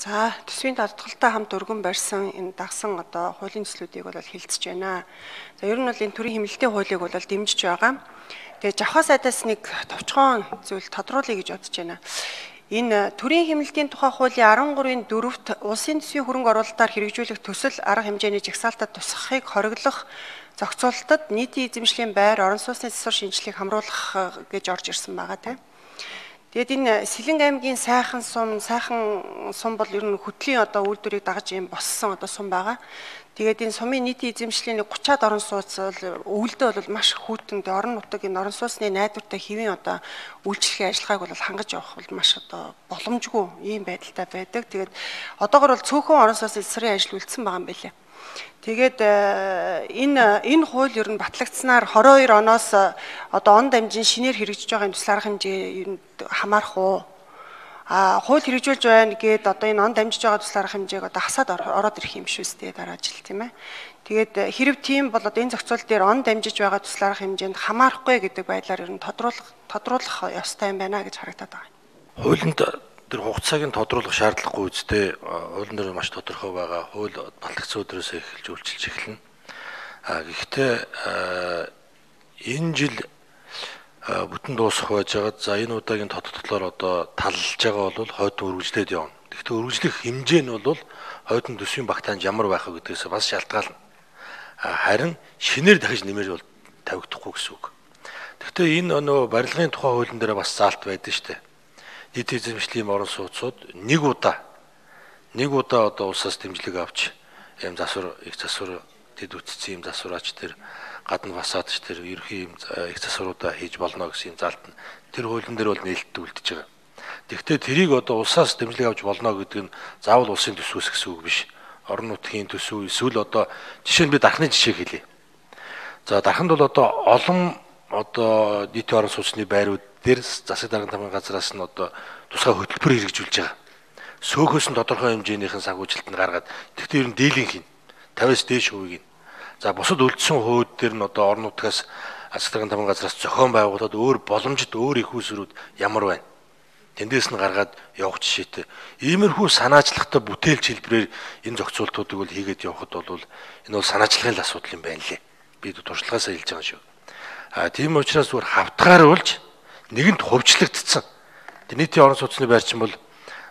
За төсвийн тодтголтой хамт өргөн барьсан энэ дагсан одоо хуулийн төслүүдийг бол хилцэж байна. За ер нь бол энэ төрийн хэмнэлтийн хуулийг бол дэмжиж байгаа. Тэгээ жавхаа сайдаас нэг товчхон зүйл тодруулъя гэж бодож байна. Энэ төрийн хэмнэлтийн тухай хуулийн 13-ын 4-т улсын төсвийн хөрөнгө оруулалтаар хэрэгжүүлэх төсөл арга хэмжээний жагсаалтад тусахыг хориглох зохицуулалтад нийтийн эзэмшлийн байр орон сууцны засвар шинжилгээг хамруулах гэж орж ирсэн байгаа тийм. Тэгээд энэ Сэлэнг аймгийн сайхан сум, сайхан сум бол ер нь хөтлийн одоо үйлдвэрийг дагаж юм боссон одоо сум байгаа. Тэгээд энэ сумын нийтийн эзэмшлийн 30-аад орон сууц бол өвөлдөө бол маш хүүтэн орон нутаг энэ орон сууцны найдвартай хэвийн одоо үйлчлэгийн ажиллагааг бол хангаж явах бол маш одоо боломжгүй ийм байдалтай байдаг. Тэгээд одоогор бол цөөхөн орон сууцны эсрэг ажил үлдсэн байгаа юм билээ. Тэгээд э, энэ энэ хууль ер нь батлагдсанаар 22 оноос э, одоо он дамжин шинээр хэрэгжиж байгаа төсөл арга хэмжээ ер нь хамаарах уу? А хууль хэрэгжүүлж байна гэд одоо энэ он дамжиж байгаа төсөл арга хэмжээг одоо хасаад ороод ирэх юм шүү дээ дараа жил тийм ээ. Тэгээд э, хэрв тийм бол одоо энэ зохицуул дээр он дамжиж байгаа төсөл арга хэмжээнд хамаарахгүй гэдэг байдлаар ер нь тодруулах тодруулах ёстой юм байна гэж харагдаад байгаа. Хуулинд тэр хугацааг нь тодруулах шаардлагагүй үстэй хуулийн дээр маш тодорхой байгаа хууль батлагдсан өдрөөс эхэлж үйлчилж эхэлнэ. А гэхдээ энэ жил бүтэн дуусах байж байгаад за энэ удаагийн тодтолоор одоо талж байгаа бол хойдон үргэлжлээд явна. Гэхдээ үргэлжлэх хэмжээ нь бол хойдон төсвийн багтаанд ямар байх вэ гэдгээс бас шалтгаална. Харин шинээр дахиж нэмэр бол тавигдахгүй гэсэн үг. Гэхдээ энэ нөө барилгын тухай хуулийн дээр бас заалт байдаг шүү дээ нийт эзэмшлийн орон сууцуд нэг удаа нэг удаа одоо улсаас дэмжлэг авч юм засвар их засвар тэд үтцсэн юм засвараач тэр гадна фасадч тэр ерхий юм их засваруудаа хийж болно гэсэн заалт нь тэр хуулийн дээр бол нээлттэй үлдэж байгаа. Тэгвэл тэрийг одоо улсаас дэмжлэг авч болно гэдэг нь заавал улсын төсвөөс гэсэн үг биш. Орон нутгийн төсөв эсвэл одоо жишээ нь би дархны жишээ хэлье. За дарханд бол одоо олон одоо нийтийн орон сууцны байрууд дээр засаг даргын тамгын газраас нь одоо тусгай хөтөлбөр хэрэгжүүлж байгаа. Сөөхөөс нь тодорхой хэмжээнийхэн санхүүжилт нь гаргаад тэгтээ ер нь дийлэнх юм. 50-аас дээш хувийг нь. За бусад үлдсэн хөөд дээр нь одоо орон нутгаас засаг даргын тамгын газраас зохион байгуулад өөр боломжит өөр их усрууд ямар байна. Тэндээс нь гаргаад явах жишээтэй. Иймэрхүү санаачлагтай бүтээлч хэлбэрээр энэ зохицуултуудыг бол хийгээд явхад бол энэ бол санаачлагын асуудал юм байна лээ. Би туршлагаасаа хэлж байгаа шүү. А тийм учраас зүгээр хавтгаар болж нэгэнд хувьчлагдсан. Нийтийн орон сууцны байрчин бол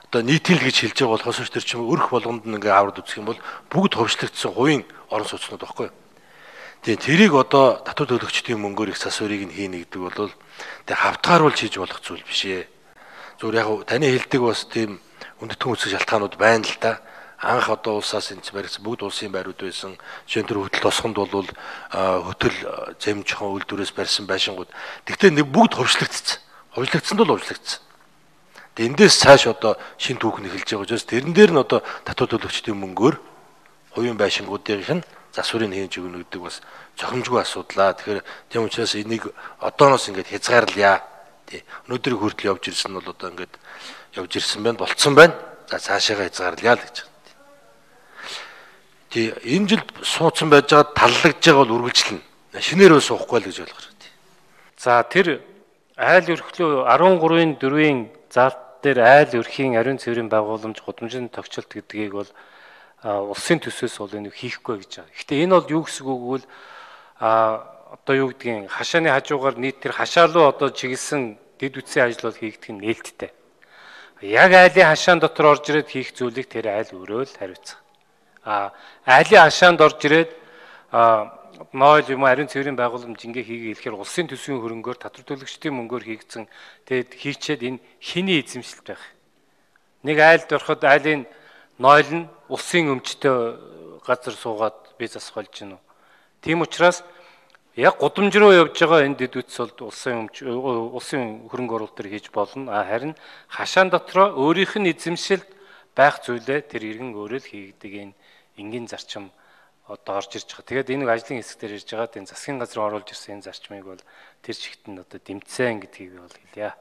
одоо нийтийн л гэж хэлж байгаа болохоос тэр чим өрх болгонд нь ингээ аврад үзэх юм бол бүгд хувьчлагдсан хувийн орон сууцнууд баггүй. Тэгээ тэрийг одоо татвар төлөгчдийн мөнгөөр их засварыг нь хийнэ гэдэг бол тэг хавтгааруулж хийж болох зүйл биш ээ. Зүгээр яг таны хэлдэг бас тийм үндэтгэн үсэг шалтгаанууд байна л да анх одоо улсаас энэ баригдсан бүгд улсын байрууд байсан. Жишээ нь тэр хөтөл тосгонд бол хөтөл зэм жохон үйлдвэрээс барьсан байшингууд. Гэхдээ нэг бүгд ховшлогдсон. Ховшлогдсон бол ховшлогдсон. Тэгээ эндээс цааш одоо шин түүхэн эхэлж байгаа учраас тэрэн дээр нь одоо татвар төлөгчдийн мөнгөөр хувийн байшингуудын нь засварыг хийж өгнө гэдэг бас зохимжгүй асуудлаа. Тэгэхээр тийм учраас энийг одооноос ингээд хязгаарлая. Тий. Өнөөдөр хүртэл явж ирсэн нь бол одоо ингээд явж ирсэн байна, болцсон байна. За цаашаага хязгаарлая л гэж. Тий энэ жил суудсан байж байгаа таллагдж байгаа бол үргэлжлэнэ. Шинээрөө суухгүй л гэж ойлгож байна. За тэр айл өрхлөө 13-ын 4-ийн заалт дээр айл өрхийн ариун цэврийн байгууламж гудамжийн тогтчлт гэдгийг бол улсын төсөөс бол энэ хийхгүй гэж байгаа. Гэхдээ энэ бол юу гэсэн үг вэ? А одоо юу гэдгийг хашааны хажуугаар нийт тэр хашаалуу одоо чиглэсэн дэд үтсийн ажил бол хийгдэх нь нээлттэй. Яг айлын хашаан дотор орж ирээд хийх зүйлийг тэр айл өрөөл хариуцах а айлын хашаанд орж ирээд нойл юм ариун цэврийн байгууламж ингээ хийгээ хэлэхээр улсын төсвийн хөрөнгөөр татвар төлөгчдийн мөнгөөр хийгдсэн тэгэд хийчээд энэ хиний эзэмшилт байх. Нэг айлд ороход айлын нойл нь улсын өмчтөй газар суугаад бие засах болж гинэ. Тийм учраас яг гудамж руу явж байгаа энэ дэд үтс бол улсын өмч улсын хөрөнгө оруулалт төр хийж болно. А харин хашаан дотроо өөрийнх нь эзэмшилт байх зүйлээ тэр иргэн өөрөө л хийгдэг энэ энгийн зарчим одоо орж ирж байгаа. Тэгээд энэ ажлын хэсэг дээр ирж байгаа энэ засгийн газар оруулж ирсэн энэ зарчмыг бол тэр чигт нь одоо дэмцсэн гэдгийг би бол хэлье.